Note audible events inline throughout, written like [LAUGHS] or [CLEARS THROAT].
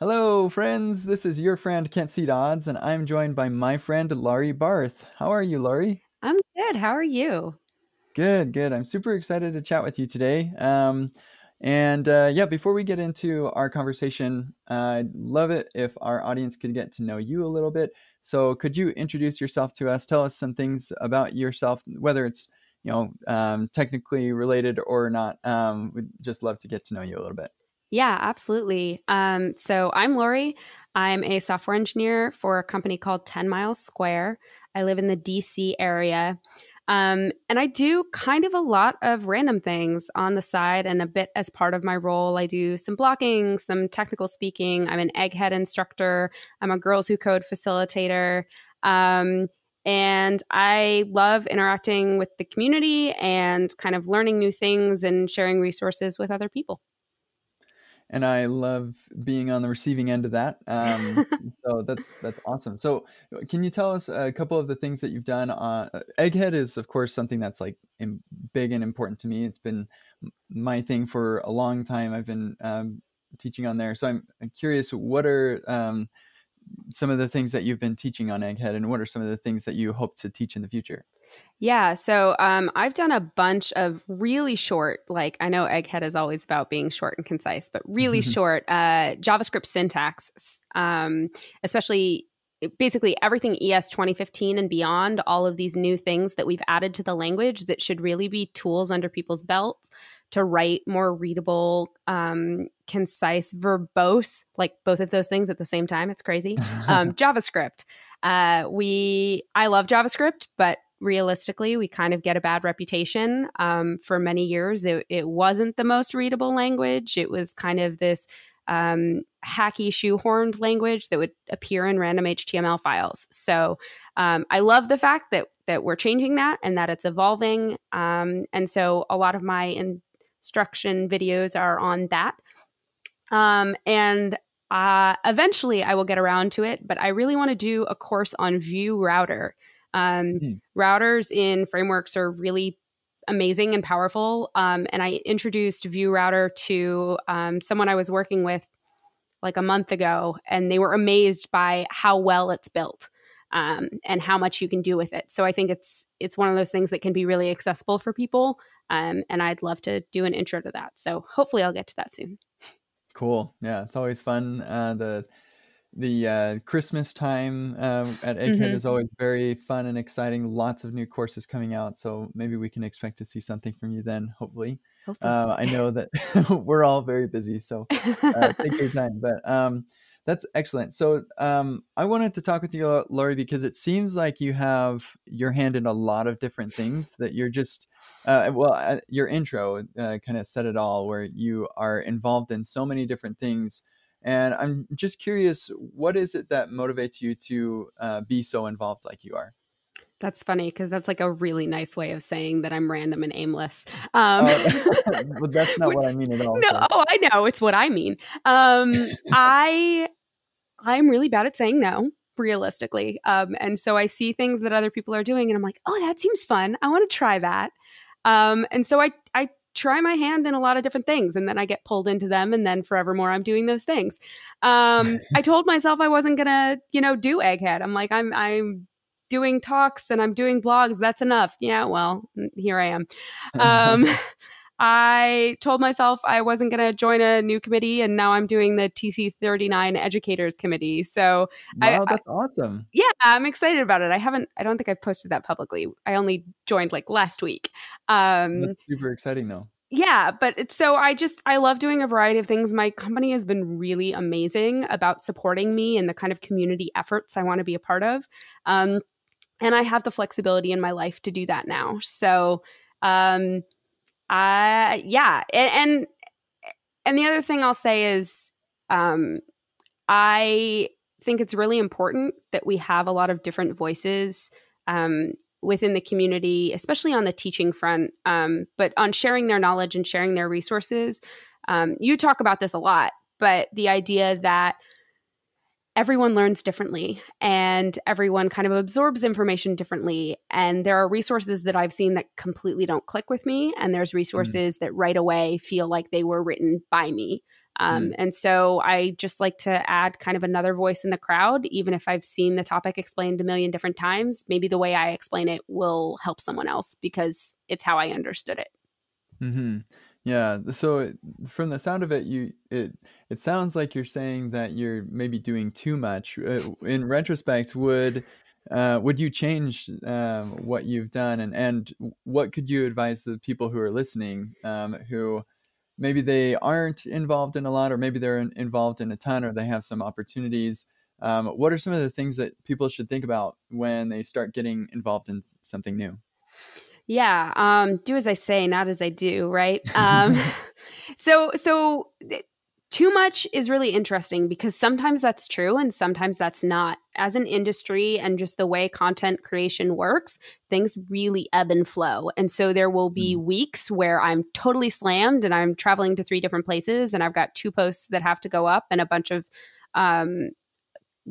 Hello, friends. This is your friend Kent C. Dodds, and I'm joined by my friend Laurie Barth. How are you, Laurie? I'm good. How are you? Good, good. I'm super excited to chat with you today. Um, and uh, yeah, before we get into our conversation, uh, I'd love it if our audience could get to know you a little bit. So, could you introduce yourself to us? Tell us some things about yourself, whether it's you know um, technically related or not. Um, we'd just love to get to know you a little bit. Yeah, absolutely. Um, so I'm Laurie. I'm a software engineer for a company called 10 Miles Square. I live in the DC area. Um, and I do kind of a lot of random things on the side and a bit as part of my role. I do some blocking, some technical speaking. I'm an egghead instructor. I'm a Girls Who Code facilitator. Um, and I love interacting with the community and kind of learning new things and sharing resources with other people and I love being on the receiving end of that. Um, [LAUGHS] so that's that's awesome. So, uh, can you tell us a couple of the things that you've done? On, uh, Egghead is, of course, something that's like in, big and important to me. It's been my thing for a long time. I've been um, teaching on there, so I'm, I'm curious. What are um, some of the things that you've been teaching on Egghead, and what are some of the things that you hope to teach in the future? Yeah, so um, I've done a bunch of really short, like I know Egghead is always about being short and concise, but really [LAUGHS] short uh, JavaScript syntax, um, especially basically everything ES 2015 and beyond, all of these new things that we've added to the language that should really be tools under people's belts to write more readable, um, concise, verbose, like both of those things at the same time. It's crazy. [LAUGHS] Um, JavaScript. Uh, we, I love JavaScript, but realistically, we kind of get a bad reputation. Um, for many years, it, it, wasn't the most readable language. It was kind of this um, hacky, shoehorned language that would appear in random HTML files. So um, I love the fact that that we're changing that and that it's evolving. Um, and so a lot of my instruction videos are on that. Um, and uh, eventually, I will get around to it, but I really want to do a course on Vue Router. Um, mm-hmm. Routers in frameworks are really amazing and powerful. Um, and I introduced Vue Router to um, someone I was working with like a month ago, and they were amazed by how well it's built um, and how much you can do with it. So I think it's it's one of those things that can be really accessible for people. Um, and I'd love to do an intro to that. So hopefully I'll get to that soon. Cool. Yeah, it's always fun. Uh, the the uh, Christmas time uh, at Egghead mm-hmm. is always very fun and exciting. Lots of new courses coming out, so maybe we can expect to see something from you then. Hopefully, hopefully. Uh, I know that [LAUGHS] we're all very busy, so uh, take your time. But um, that's excellent. So um, I wanted to talk with you, Laurie, because it seems like you have your hand in a lot of different things. That you're just uh, well, uh, your intro kind of said it all, where you are involved in so many different things and I'm just curious, what is it that motivates you to uh, be so involved like you are? That's funny because that's like a really nice way of saying that I'm random and aimless. Um, [LAUGHS] but that's [LAUGHS] not what I mean at all. No, oh, I know it's what I mean. Um, [LAUGHS] I I'm really bad at saying no, realistically, um, and so I see things that other people are doing, and I'm like, oh, that seems fun. I want to try that. Um, and so I I try my hand in a lot of different things and then I get pulled into them and then forevermore I'm doing those things. Um, I told myself I wasn't gonna, you know, do egghead. I'm like, I'm I'm doing talks and I'm doing blogs. That's enough. Yeah, well, mm, here I am. [LAUGHS] Um, [LAUGHS] I told myself I wasn't going to join a new committee, and now I'm doing the TC39 Educators Committee. So, wow, I, that's I, awesome. Yeah, I'm excited about it. I haven't, I don't think I've posted that publicly. I only joined like last week. Um, that's super exciting, though. Yeah, but it's so I just I love doing a variety of things. My company has been really amazing about supporting me and the kind of community efforts I want to be a part of. Um, and I have the flexibility in my life to do that now. So, um, uh, yeah, and, and and the other thing I'll say is, um, I think it's really important that we have a lot of different voices um, within the community, especially on the teaching front, um, but on sharing their knowledge and sharing their resources. Um, you talk about this a lot, but the idea that everyone learns differently and everyone kind of absorbs information differently. And there are resources that I've seen that completely don't click with me. And there's mm. resources mm. that right away feel like they were written by me. Um, mm. And so I just like to add kind of another voice in the crowd, even if I've seen the topic explained a million different times. Maybe the way I explain it will help someone else because it's how I understood it. Mm-hmm. Yeah. So from the sound of it, you it it sounds like you're saying that you're maybe doing too much. Uh, in retrospect, would uh, would you change um, what you've done, and and what could you advise the people who are listening, um, who maybe they aren't involved in a lot, or maybe they're in, involved in a ton, or they have some opportunities? Um, what are some of the things that people should think about when they start getting involved in something new? Yeah, um, do as I say, not as I do, right? [LAUGHS] Um, so, so too much is really interesting because sometimes that's true and sometimes that's not. As an industry and just the way content creation works, things really ebb and flow. And so there will be mm. weeks where I'm totally slammed and I'm traveling to three different places and I've got two posts that have to go up and a bunch of um,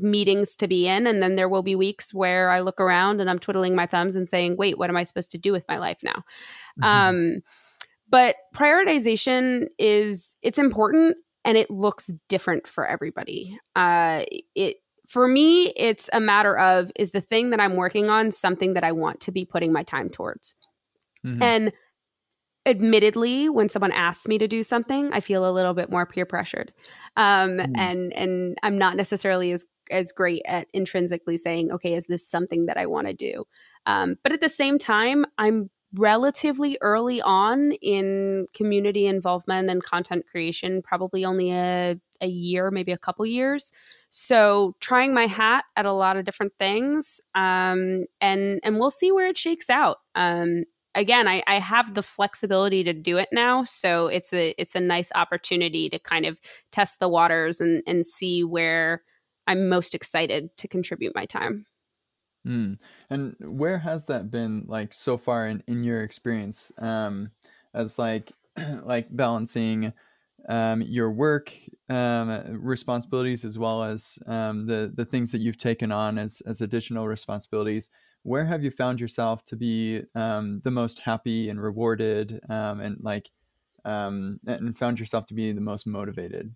meetings to be in. And then there will be weeks where I look around and I'm twiddling my thumbs and saying, wait, what am I supposed to do with my life now? Mm-hmm. Um, but prioritization is it's important and it looks different for everybody. Uh, it for me, it's a matter of is the thing that I'm working on something that I want to be putting my time towards? Mm-hmm. And admittedly when someone asks me to do something i feel a little bit more peer pressured um, mm. and and i'm not necessarily as as great at intrinsically saying, okay, is this something that I want to do? Um, but at the same time, I'm relatively early on in community involvement and content creation, probably only a, a year, maybe a couple years. So trying my hat at a lot of different things, um, and and we'll see where it shakes out. Um, again, I, I have the flexibility to do it now, so it's a it's a nice opportunity to kind of test the waters and and see where I'm most excited to contribute my time. Mm. And where has that been like so far in, in your experience um, as like [CLEARS THROAT] like balancing um, your work um, responsibilities as well as um, the the things that you've taken on as as additional responsibilities? Where have you found yourself to be um, the most happy and rewarded um, and like and found yourself to be the most motivated?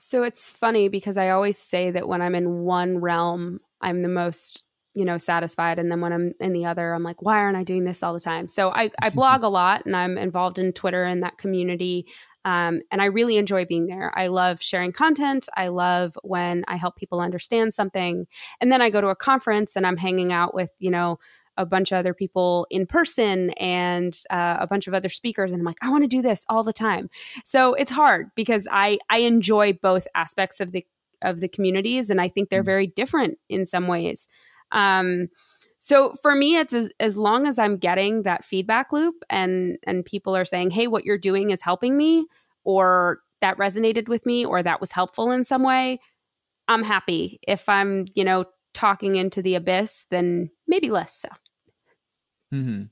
So it's funny because I always say that when I'm in one realm, I'm the most, you know, satisfied. And then when I'm in the other, I'm like, why aren't I doing this all the time? So I, I [LAUGHS] blog a lot and I'm involved in Twitter and that community. Um, and I really enjoy being there. I love sharing content. I love when I help people understand something. And then I go to a conference and I'm hanging out with, you know, a bunch of other people in person and uh, a bunch of other speakers and i'm like i want to do this all the time. So it's hard because i i enjoy both aspects of the of the communities and i think they're mm. very different in some ways. Um, so for me it's as, as long as i'm getting that feedback loop and and people are saying hey what you're doing is helping me or that resonated with me or that was helpful in some way i'm happy. If i'm you know talking into the abyss then maybe less so Mm-hmm.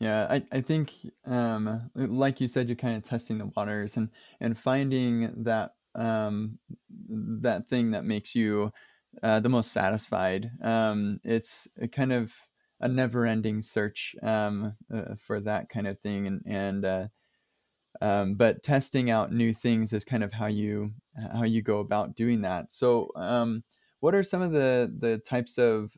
Yeah, I, I think um, like you said, you're kind of testing the waters and and finding that um, that thing that makes you uh, the most satisfied. Um, it's a kind of a never-ending search um, uh, for that kind of thing, and and uh, um, but testing out new things is kind of how you how you go about doing that. So, um, what are some of the the types of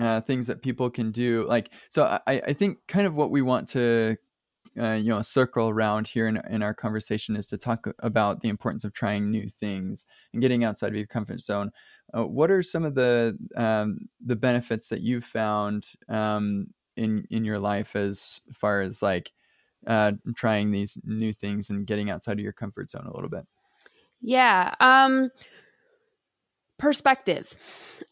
uh, things that people can do. Like, so I, I think kind of what we want to, uh, you know, circle around here in, in our conversation is to talk about the importance of trying new things and getting outside of your comfort zone. Uh, what are some of the um, the benefits that you've found um, in in your life as far as like uh, trying these new things and getting outside of your comfort zone a little bit? Yeah. Um, perspective.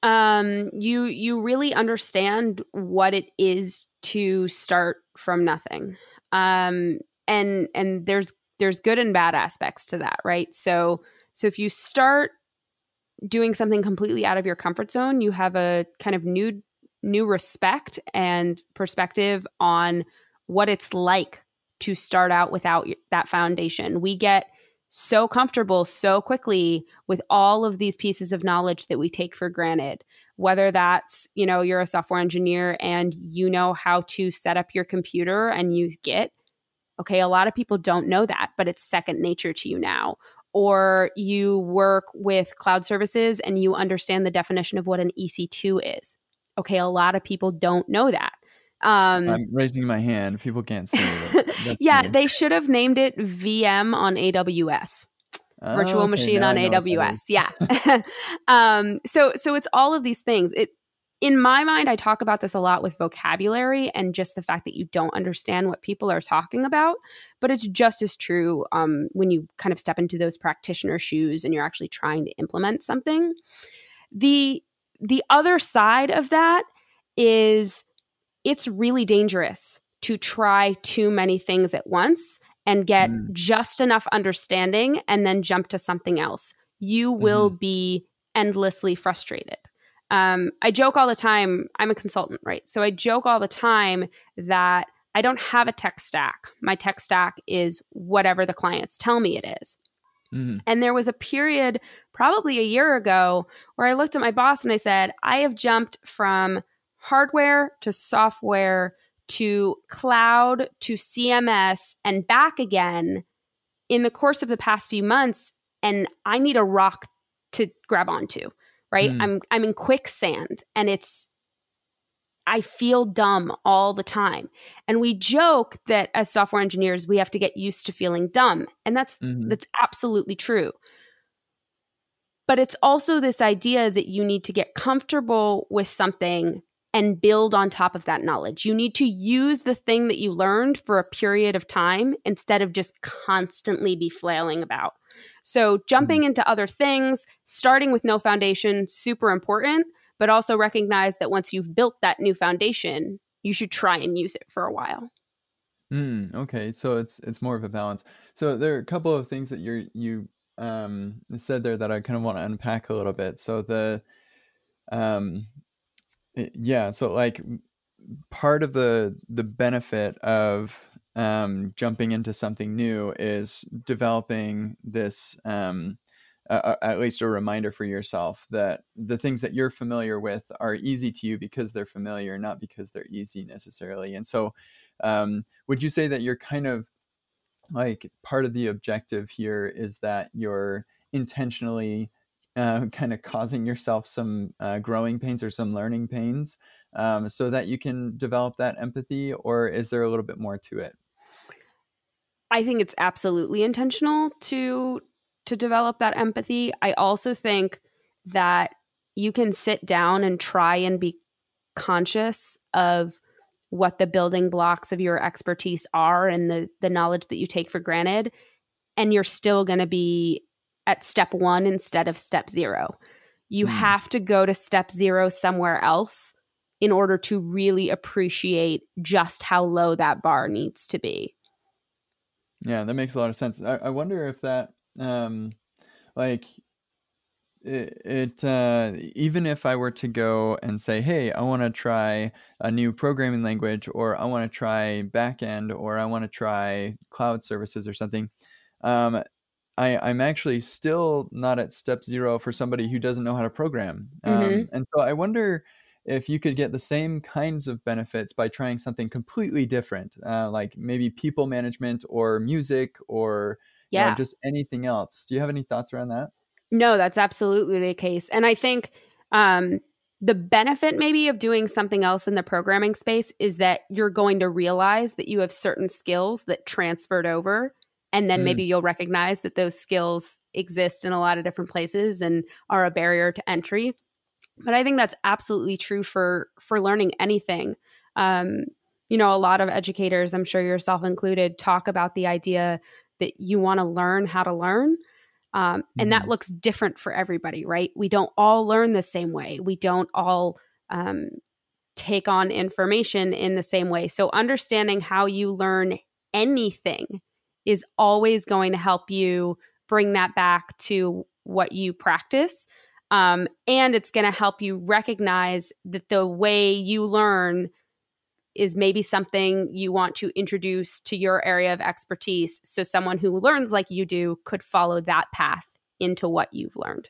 Um you you really understand what it is to start from nothing. Um and and there's there's good and bad aspects to that right? So so if you start doing something completely out of your comfort zone you have a kind of new new respect and perspective on what it's like to start out without that foundation. We get so comfortable so quickly with all of these pieces of knowledge that we take for granted whether that's you know you're a software engineer and you know how to set up your computer and use git okay a lot of people don't know that but it's second nature to you now or you work with cloud services and you understand the definition of what an EC2 is. Okay, a lot of people don't know that. Um, I'm raising my hand. People can't see it. [LAUGHS] yeah, me. they should have named it VM on AWS. Oh, virtual okay, machine on AWS. Yeah. [LAUGHS] [LAUGHS] um, so so it's all of these things. It in my mind, I talk about this a lot with vocabulary and just the fact that you don't understand what people are talking about. But it's just as true um, when you kind of step into those practitioner shoes and you're actually trying to implement something. The the other side of that is it's really dangerous to try too many things at once and get mm. just enough understanding and then jump to something else. You will mm-hmm. be endlessly frustrated. Um, I joke all the time. I'm a consultant, right? So I joke all the time that I don't have a tech stack. My tech stack is whatever the clients tell me it is. Mm-hmm. And there was a period, probably a year ago, where I looked at my boss and I said, I have jumped from hardware to software to cloud to CMS and back again in the course of the past few months. And I need a rock to grab onto right? Mm. I'm I'm in quicksand and it's I feel dumb all the time. And we joke that as software engineers we have to get used to feeling dumb. And that's mm-hmm. that's absolutely true. But it's also this idea that you need to get comfortable with something and build on top of that knowledge. You need to use the thing that you learned for a period of time instead of just constantly be flailing about. So jumping mm-hmm. into other things, starting with no foundation, super important, but also recognize that once you've built that new foundation, you should try and use it for a while. Mm, okay, so it's it's more of a balance. So there are a couple of things that you you um, said there that I kind of want to unpack a little bit. So the um, yeah, so like part of the the benefit of um, jumping into something new is developing this um, uh, at least a reminder for yourself that the things that you're familiar with are easy to you because they're familiar not because they're easy necessarily. And so um, would you say that you're kind of like part of the objective here is that you're intentionally uh, [LAUGHS] kind of causing yourself some uh, growing pains or some learning pains um, so that you can develop that empathy or is there a little bit more to it I think it's absolutely intentional to to develop that empathy. I also think that you can sit down and try and be conscious of what the building blocks of your expertise are and the the knowledge that you take for granted and you're still going to be at step 1 instead of step 0. You mm. have to go to step 0 somewhere else in order to really appreciate just how low that bar needs to be. Yeah, that makes a lot of sense. I, I wonder if that, um, like, it, it uh, even if I were to go and say, "Hey, I want to try a new programming language," or "I want to try backend," or "I want to try cloud services," or something, um, I, I'm actually still not at step zero for somebody who doesn't know how to program. Um, mm-hmm. And so I wonder if you could get the same kinds of benefits by trying something completely different, uh, like maybe people management or music or yeah. You know, just anything else. Do you have any thoughts around that? No, that's absolutely the case. And I think um, the benefit maybe of doing something else in the programming space is that you're going to realize that you have certain skills that transferred over. And then mm. maybe you'll recognize that those skills exist in a lot of different places and are a barrier to entry. But i think that's absolutely true for for learning anything. Um, you know a lot of educators i'm sure yourself included talk about the idea that you want to learn how to learn um, and that mm-hmm. looks different for everybody right? We don't all learn the same way. We don't all um, take on information in the same way. So understanding how you learn anything is always going to help you bring that back to what you practice um, and it's going to help you recognize that the way you learn is maybe something you want to introduce to your area of expertise. So someone who learns like you do could follow that path into what you've learned.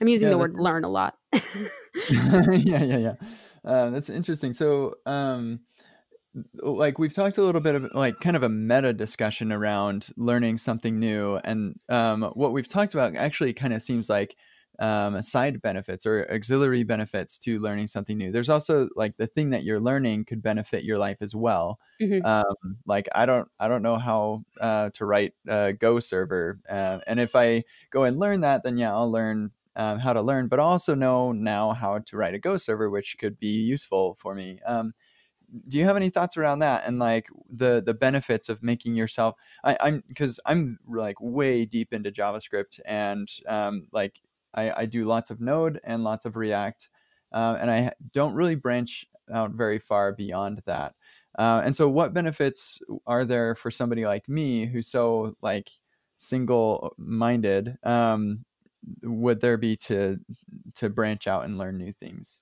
I'm using yeah, the word learn a lot. [LAUGHS] yeah, yeah, yeah. Uh, that's interesting. So, um, like we've talked a little bit of like kind of a meta discussion around learning something new and um, what we've talked about actually kind of seems like um, side benefits or auxiliary benefits to learning something new. There's also like the thing that you're learning could benefit your life as well. Mm-hmm. um, like i don't i don't know how uh, to write a go server uh, and if i go and learn that then yeah i'll learn um, how to learn but also know now how to write a go server which could be useful for me. Um, do you have any thoughts around that and like the the benefits of making yourself I, i'm because i'm like way deep into javascript and um, like I, I do lots of node and lots of react uh, and i don't really branch out very far beyond that. Uh, and so what benefits are there for somebody like me who's so like single minded um, would there be to to branch out and learn new things?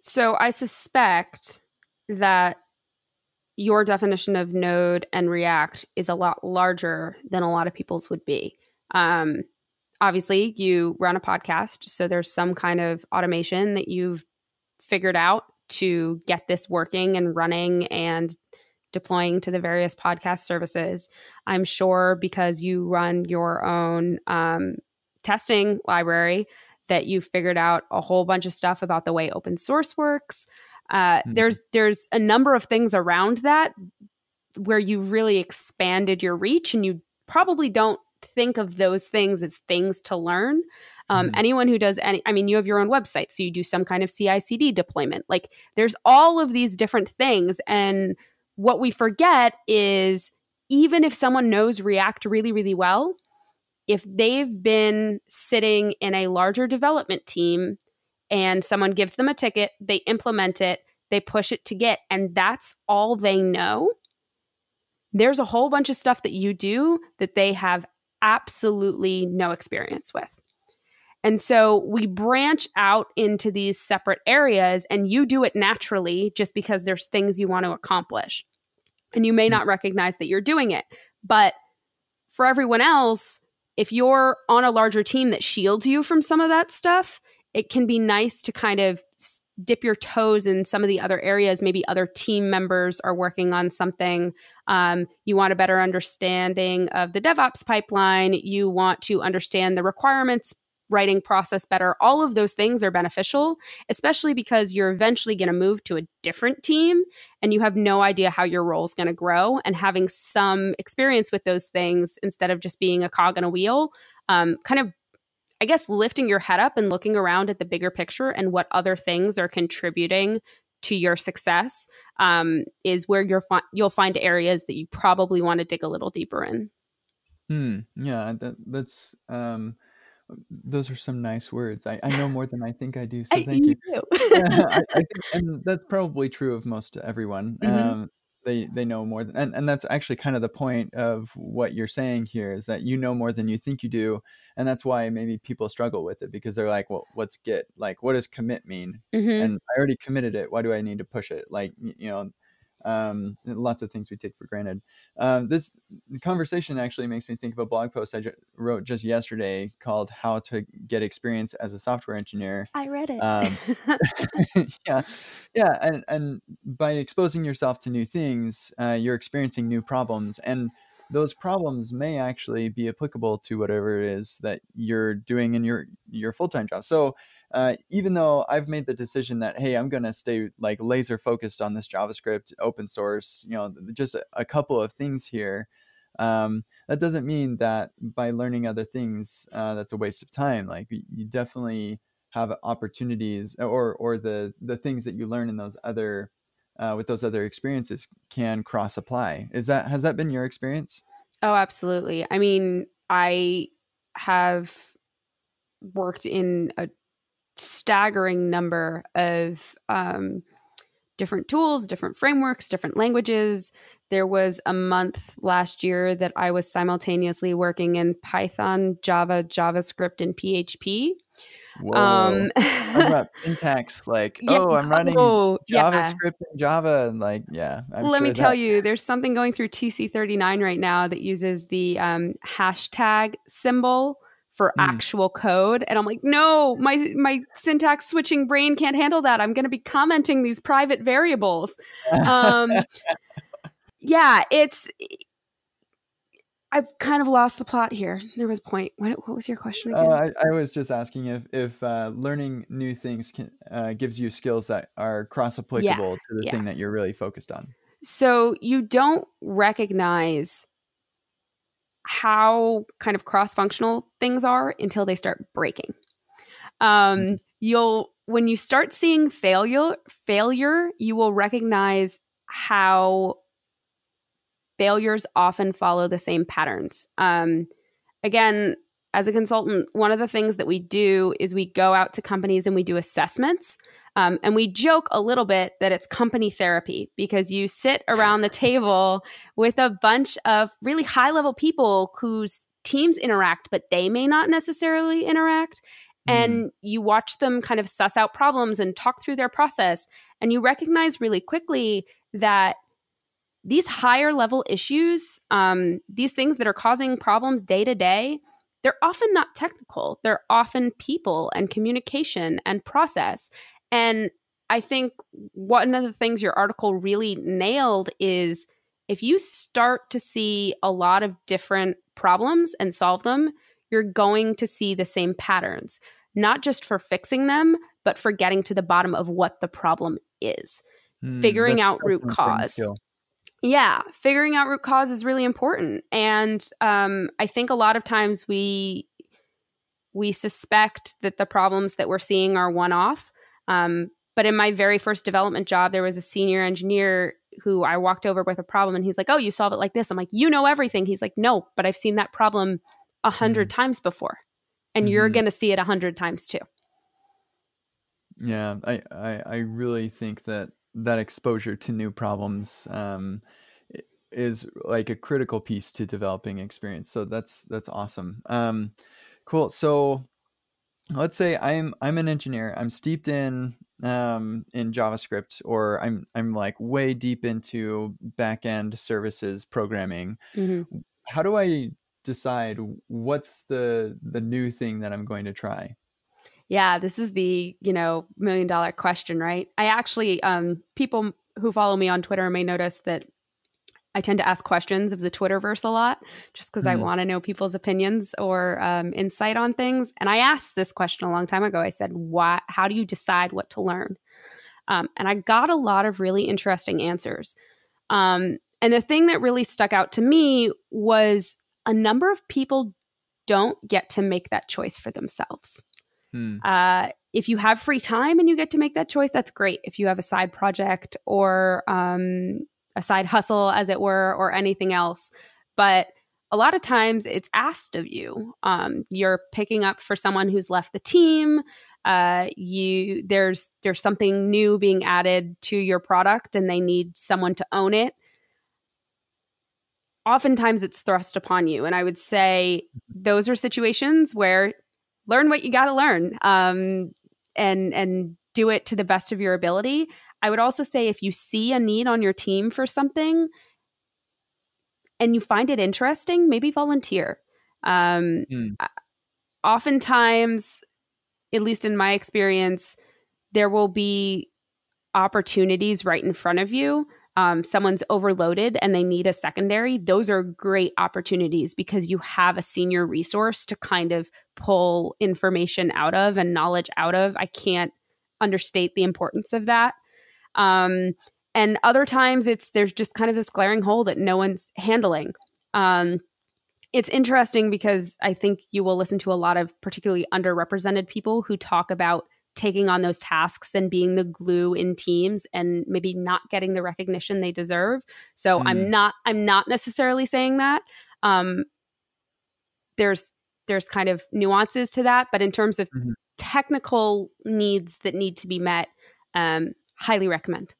So i suspect that your definition of node and react is a lot larger than a lot of people's would be. Um, obviously you run a podcast so there's some kind of automation that you've figured out to get this working and running and deploying to the various podcast services. I'm sure because you run your own um, testing library that you've figured out a whole bunch of stuff about the way open source works uh, mm-hmm. There's there's a number of things around that where you really expanded your reach, and you probably don't think of those things as things to learn. Um, mm-hmm. Anyone who does any, I mean, you have your own website, so you do some kind of CI CD deployment. Like there's all of these different things. And what we forget is even if someone knows React really, really well, if they've been sitting in a larger development team and someone gives them a ticket, they implement it, they push it to git, and that's all they know. There's a whole bunch of stuff that you do that they have absolutely no experience with. And so we branch out into these separate areas, and you do it naturally just because there's things you want to accomplish. And you may mm. not recognize that you're doing it. But for everyone else, if you're on a larger team that shields you from some of that stuff, it can be nice to kind of dip your toes in some of the other areas. Maybe other team members are working on something. Um, you want a better understanding of the DevOps pipeline. You want to understand the requirements writing process better. All of those things are beneficial, especially because you're eventually going to move to a different team and you have no idea how your role is going to grow. And having some experience with those things instead of just being a cog in a wheel um, kind of I guess lifting your head up and looking around at the bigger picture and what other things are contributing to your success um, is where you're fi- you'll find areas that you probably want to dig a little deeper in. Hmm. Yeah, that, that's um, those are some nice words. I, I know more than I think I do. So [LAUGHS] thank I, you. you. yeah, [LAUGHS] I, I, [LAUGHS] think, and that's probably true of most everyone. Mm-hmm. Um, they they know more than, and, and that's actually kind of the point of what you're saying here is that you know more than you think you do and that's why maybe people struggle with it because they're like well what's git like what does commit mean mm-hmm. and i already committed it why do i need to push it like you know um, lots of things we take for granted. Um, this conversation actually makes me think of a blog post I ju- wrote just yesterday called "How to Get Experience as a Software Engineer." I read it. Um, [LAUGHS] [LAUGHS] yeah, yeah, and and by exposing yourself to new things, uh, you're experiencing new problems, and those problems may actually be applicable to whatever it is that you're doing in your your full-time job. So uh, even though I've made the decision that hey, I'm gonna stay like laser focused on this JavaScript open source, you know, just a, a couple of things here. Um, that doesn't mean that by learning other things, uh, that's a waste of time. Like you definitely have opportunities, or or the the things that you learn in those other uh, with those other experiences can cross apply. Is that has that been your experience? Oh, absolutely. I mean, I have worked in a staggering number of um, different tools, different frameworks, different languages. There was a month last year that I was simultaneously working in Python, Java, JavaScript, and PHP. Whoa. Um, about [LAUGHS] syntax, like, yeah, oh, I'm running oh, JavaScript yeah. and Java, and like, yeah. I'm Let sure me that... tell you, there's something going through TC39 right now that uses the um, hashtag symbol for mm. actual code and i'm like no my my syntax switching brain can't handle that i'm going to be commenting these private variables um [LAUGHS] yeah it's I've kind of lost the plot here. There was a point. What, what was your question again? Uh, I, I, was just asking if if uh, learning new things can, uh, gives you skills that are cross applicable yeah, to the yeah. thing that you're really focused on. So you don't recognize how kind of cross functional things are until they start breaking. Um, mm-hmm. You'll when you start seeing failure failure, you will recognize how failures often follow the same patterns. Um, again, as a consultant, one of the things that we do is we go out to companies and we do assessments. Um, and we joke a little bit that it's company therapy because you sit around the table with a bunch of really high level people whose teams interact, but they may not necessarily interact. And mm. you watch them kind of suss out problems and talk through their process. And you recognize really quickly that these higher level issues, um, these things that are causing problems day to day, they're often not technical. They're often people and communication and process. And I think one of the things your article really nailed is if you start to see a lot of different problems and solve them, you're going to see the same patterns, not just for fixing them, but for getting to the bottom of what the problem is, mm, figuring out root cause. Yeah, figuring out root cause is really important, and um, I think a lot of times we we suspect that the problems that we're seeing are one off. Um, but in my very first development job, there was a senior engineer who I walked over with a problem, and he's like, "Oh, you solve it like this." I'm like, "You know everything." He's like, "No, but I've seen that problem a 100 mm-hmm. times before, and mm-hmm. you're going to see it a hundred times too." Yeah, I, I I really think that that exposure to new problems um, is like a critical piece to developing experience. So that's that's awesome. Um, cool. So let's say I'm I'm an engineer. I'm steeped in um, in JavaScript, or I'm I'm like way deep into backend services programming. Mm-hmm. How do I decide what's the the new thing that I'm going to try? Yeah, this is the, you know, million dollar question, right? I actually um people who follow me on Twitter may notice that I tend to ask questions of the Twitterverse a lot just because mm. I want to know people's opinions or um, insight on things. And I asked this question a long time ago. I said, "Why? How do you decide what to learn?" Um, and I got a lot of really interesting answers. Um, and the thing that really stuck out to me was a number of people don't get to make that choice for themselves. Hmm. Uh, if you have free time and you get to make that choice, that's great. If you have a side project or um, a side hustle, as it were, or anything else, but a lot of times it's asked of you. Um, you're picking up for someone who's left the team. Uh, you there's there's something new being added to your product, and they need someone to own it. Oftentimes, it's thrust upon you, and I would say mm-hmm. those are situations where learn what you got to learn um, and and do it to the best of your ability i would also say if you see a need on your team for something and you find it interesting maybe volunteer um, mm. oftentimes at least in my experience there will be opportunities right in front of you um, someone's overloaded and they need a secondary, those are great opportunities because you have a senior resource to kind of pull information out of and knowledge out of. I can't understate the importance of that. Um, and other times it's there's just kind of this glaring hole that no one's handling. Um, it's interesting because I think you will listen to a lot of particularly underrepresented people who talk about taking on those tasks and being the glue in teams and maybe not getting the recognition they deserve. So mm. I'm not I'm not necessarily saying that. Um, there's there's kind of nuances to that, but in terms of mm-hmm. technical needs that need to be met, um, highly recommend.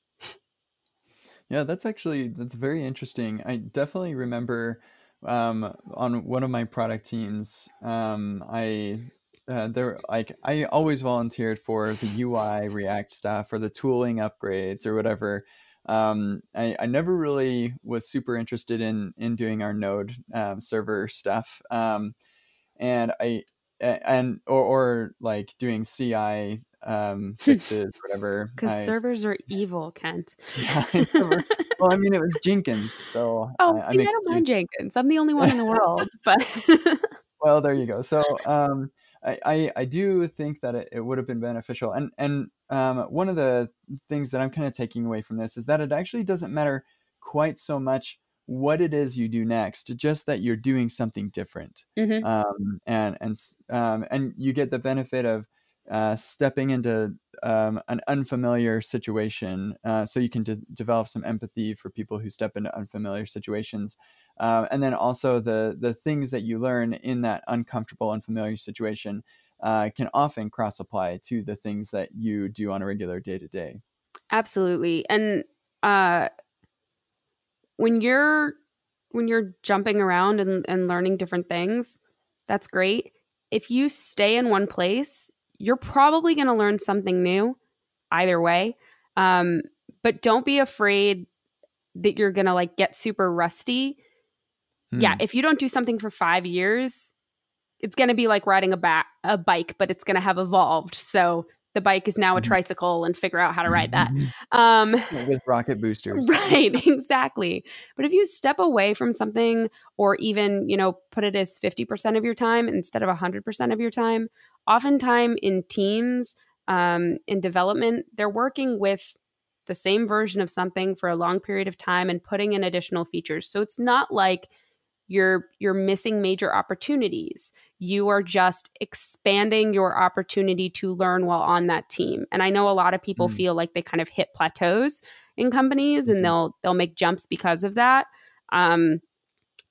Yeah, that's actually that's very interesting. I definitely remember um, on one of my product teams, um, I uh, there like I always volunteered for the UI React stuff or the tooling upgrades or whatever. Um, I, I never really was super interested in in doing our Node um, server stuff. Um, and I and or, or like doing CI um, [LAUGHS] fixes, whatever. Because servers are [LAUGHS] evil, Kent. Yeah, [LAUGHS] well, I mean, it was Jenkins, so oh, I, see, I, I don't mind Jenkins. I'm the only one in the world, but well, there you go. So, um, I, I, I do think that it, it would have been beneficial, and and um, one of the things that I'm kind of taking away from this is that it actually doesn't matter quite so much what it is you do next, just that you're doing something different, mm-hmm. um, and and um, and you get the benefit of uh, stepping into um, an unfamiliar situation, uh, so you can de- develop some empathy for people who step into unfamiliar situations, uh, and then also the the things that you learn in that uncomfortable, unfamiliar situation uh, can often cross apply to the things that you do on a regular day to day. Absolutely, and uh, when you're when you're jumping around and, and learning different things, that's great. If you stay in one place, you're probably going to learn something new either way. Um, but don't be afraid that you're going to like get super rusty. Hmm. Yeah, if you don't do something for five years, it's going to be like riding a, ba- a bike, but it's going to have evolved. So the bike is now a mm-hmm. tricycle and figure out how to ride that. Mm-hmm. Um, With rocket boosters. [LAUGHS] Right, exactly. But if you step away from something or even, you know, put it as 50% of your time instead of 100% of your time, oftentimes in teams, um, in development, they're working with the same version of something for a long period of time and putting in additional features. So it's not like you're you're missing major opportunities you are just expanding your opportunity to learn while on that team and i know a lot of people mm. feel like they kind of hit plateaus in companies mm-hmm. and they'll they'll make jumps because of that um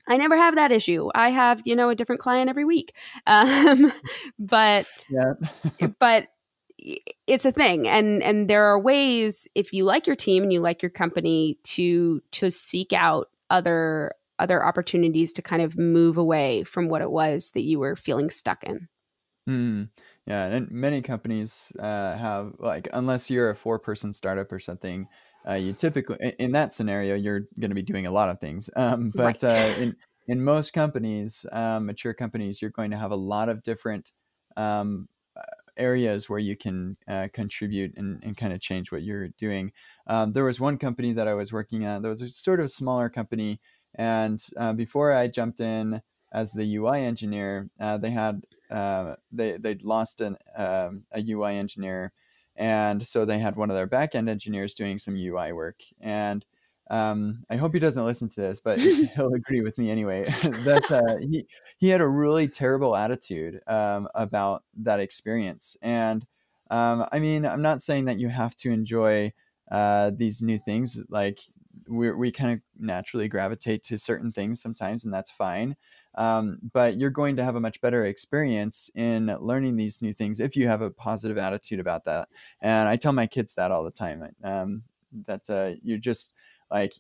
I never have that issue. I have, you know, a different client every week. [LAUGHS] Um, but yeah. [LAUGHS] but it's a thing and and there are ways if you like your team and you like your company to to seek out other other opportunities to kind of move away from what it was that you were feeling stuck in. Mm, yeah, and many companies uh, have like unless you're a four person startup or something, uh, you typically in that scenario you're going to be doing a lot of things. [LAUGHS] Um, but right. uh, in in most companies, um, mature companies, you're going to have a lot of different um, uh, areas where you can uh, contribute and, and kind of change what you're doing. Um, there was one company that I was working at. that was a sort of smaller company and uh, before I jumped in as the UI engineer, uh, they had uh, they they'd lost an um, a UI engineer, and so they had one of their backend engineers doing some UI work. And um, I hope he doesn't listen to this, but [LAUGHS] he'll agree with me anyway. [LAUGHS] that uh, he he had a really terrible attitude um, about that experience. And um, I mean, I'm not saying that you have to enjoy uh, these new things. Like we we kind of naturally gravitate to certain things sometimes, and that's fine. Um, but you're going to have a much better experience in learning these new things if you have a positive attitude about that. And I tell my kids that all the time. Um, that uh, you're just like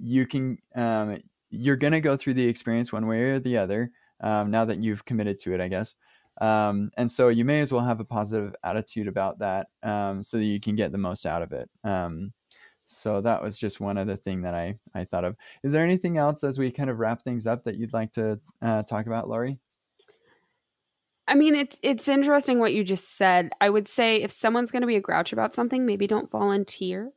you can um, you're gonna go through the experience one way or the other. Um, now that you've committed to it, I guess. Um, and so you may as well have a positive attitude about that um, so that you can get the most out of it. Um, so that was just one other thing that I, I thought of. Is there anything else as we kind of wrap things up that you'd like to uh, talk about, Laurie? I mean, it's it's interesting what you just said. I would say if someone's going to be a grouch about something, maybe don't volunteer.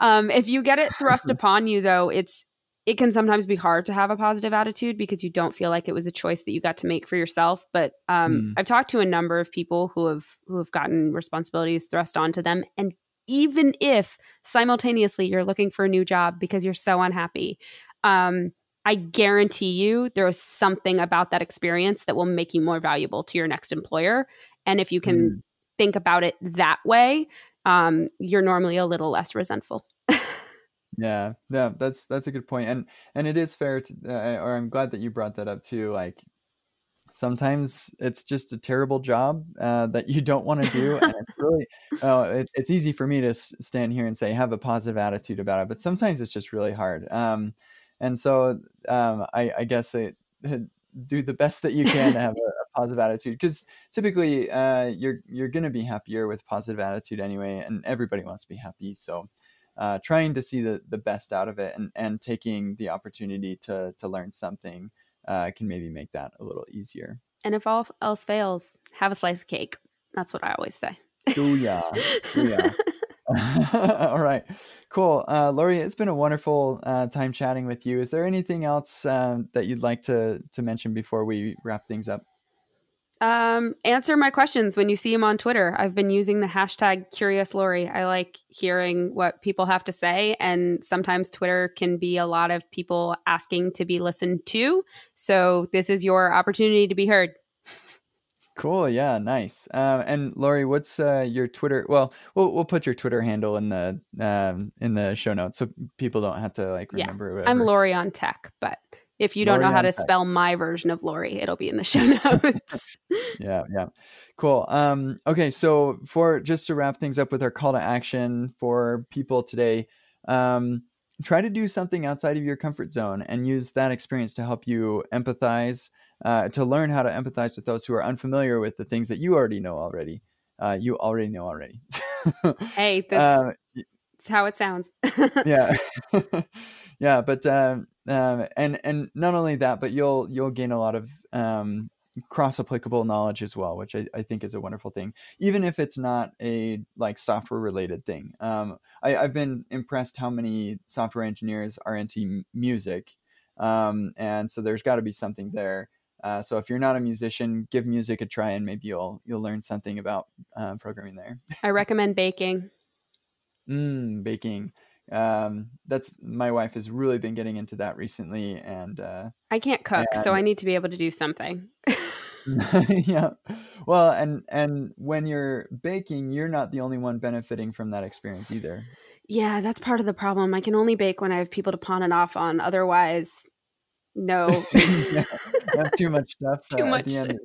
Um, if you get it thrust [LAUGHS] upon you, though, it's it can sometimes be hard to have a positive attitude because you don't feel like it was a choice that you got to make for yourself. But um, mm. I've talked to a number of people who have who have gotten responsibilities thrust onto them and even if simultaneously you're looking for a new job because you're so unhappy. Um, I guarantee you there is something about that experience that will make you more valuable to your next employer. And if you can mm. think about it that way, um, you're normally a little less resentful. yeah, yeah, that's that's a good point, and and it is fair to, uh, or I'm glad that you brought that up too. Like sometimes it's just a terrible job uh, that you don't want to do and it's really uh, it, it's easy for me to s- stand here and say have a positive attitude about it but sometimes it's just really hard um, and so um, I, I, guess it, do the best that you can to have a, a positive attitude because typically uh, you're you're going to be happier with positive attitude anyway and everybody wants to be happy so uh, trying to see the, the best out of it and, and taking the opportunity to to learn something uh, can maybe make that a little easier. And if all else fails, have a slice of cake. That's what I always say. Yeah. Oh yeah. all right. Cool. Uh, Laurie, it's been a wonderful uh, time chatting with you. Is there anything else um, that you'd like to to mention before we wrap things up? Um, answer my questions when you see them on Twitter. I've been using the hashtag Curious Laurie. I like hearing what people have to say, and sometimes Twitter can be a lot of people asking to be listened to. So this is your opportunity to be heard. Cool. Yeah. Nice. Um, and Laurie, what's uh, your Twitter? Well, we'll we'll put your Twitter handle in the um, in the show notes so people don't have to like remember. Yeah. I'm Laurie on tech, but if you don't Laurie know how to tech. spell my version of Laurie, it'll be in the [LAUGHS] show notes. [LAUGHS] yeah. Yeah. Cool. Um, okay. So for just to wrap things up with our call to action for people today, um, try to do something outside of your comfort zone and use that experience to help you empathize uh, to learn how to empathize with those who are unfamiliar with the things that you already know already. Uh, you already know already. [LAUGHS] hey, that's, uh, that's, how it sounds. yeah, yeah, but um, um, and and not only that, but you'll you'll gain a lot of um, cross applicable knowledge as well, which I, I, think is a wonderful thing, even if it's not a like software related thing. Um, I, have been impressed how many software engineers are into music. Um, and so there's got to be something there. Uh, so if you're not a musician, give music a try, and maybe you'll you'll learn something about uh, programming there. I recommend baking. Mm, baking. Um, that's my wife has really been getting into that recently, and uh, I can't cook, and, so I need to be able to do something. [LAUGHS] yeah, well, and and when you're baking, you're not the only one benefiting from that experience either. Yeah, that's part of the problem. I can only bake when I have people to pawn it off on. Otherwise, no. [LAUGHS] yeah, too much stuff. [LAUGHS] too uh, much. Yep.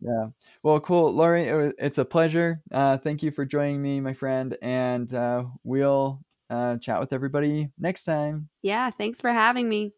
Yeah. Well, cool, Laurie. It was, it's a pleasure. Uh, thank you for joining me, my friend, and uh, we'll uh, chat with everybody next time. Yeah. Thanks for having me.